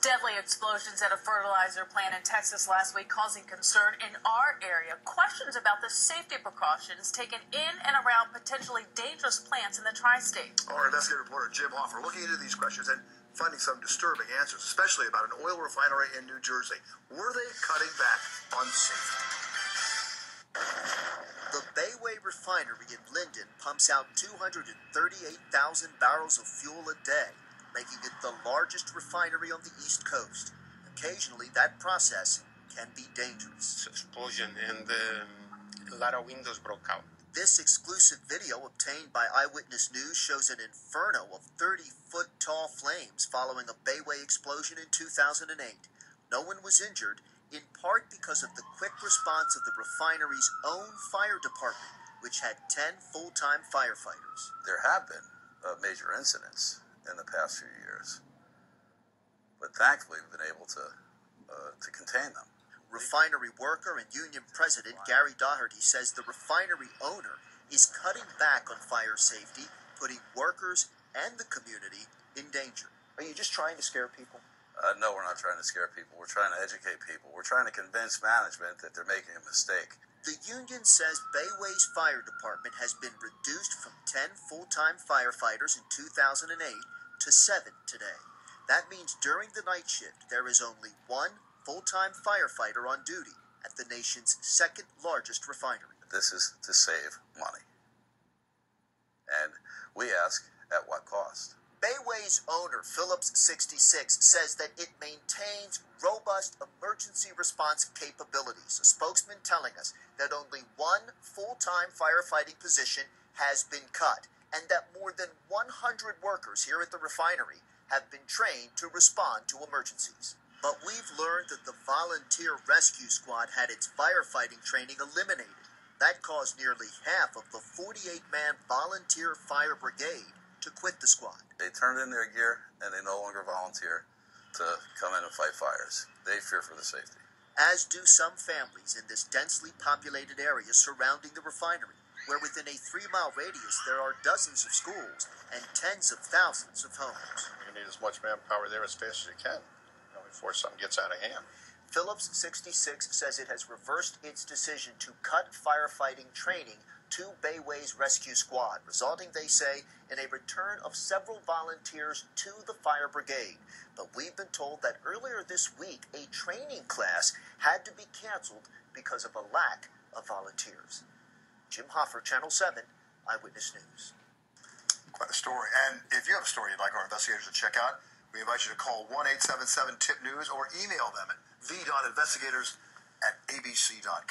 Deadly explosions at a fertilizer plant in Texas last week causing concern in our area. Questions about the safety precautions taken in and around potentially dangerous plants in the tri state. Our investigative reporter Jim Hoffer looking into these questions and finding some disturbing answers, especially about an oil refinery in New Jersey. Were they cutting back on safety? The Bayway refinery in Linden pumps out 238,000 barrels of fuel a day, making it the largest refinery on the East Coast. Occasionally, that process can be dangerous. explosion and um, a lot of windows broke out. This exclusive video obtained by Eyewitness News shows an inferno of 30 foot tall flames following a Bayway explosion in 2008. No one was injured, in part because of the quick response of the refinery's own fire department, which had 10 full time firefighters. there have been uh, major incidents in the past few years, but thankfully we've been able to uh, to contain them. Refinery worker and union president Gary Doherty says the refinery owner is cutting back on fire safety, putting workers and the community in danger. Are you just trying to scare people? Uh, no, we're not trying to scare people. We're trying to educate people. We're trying to convince management that they're making a mistake. The union says Bayway's fire department has been reduced from 10 full time firefighters in 2008 to 7 today. That means during the night shift, there is only one full time firefighter on duty at the nation's second largest refinery. This is to save money. And we ask, at what cost? Bayway's owner, Phillips 66, says that it maintains robust emergency response capabilities. A spokesman telling us that only one full time firefighting position has been cut, and that more than 100 workers here at the refinery have been trained to respond to emergencies. But we've learned that the volunteer rescue squad had its firefighting training eliminated. That caused nearly half of the 48 man volunteer fire brigade to quit the squad. They turned in their gear and they no longer volunteer to come in and fight fires. They fear for the safety. as do some families in this densely populated area surrounding the refinery, where within a three mile radius there are dozens of schools and tens of thousands of homes. You need as much manpower there as fast as you can you know, before something gets out of hand. Phillips 66 says it has reversed its decision to cut firefighting training to Bayway's rescue squad, resulting, they say, in a return of several volunteers to the fire brigade. But we've been told that earlier this week, a training class had to be canceled because of a lack of volunteers. Jim Hoffer, Channel 7, Eyewitness News. Quite a story. And if you have a story you'd like our investigators to check out, we invite you to call 1 877 TIP News or email them at v.investigators at abc.com.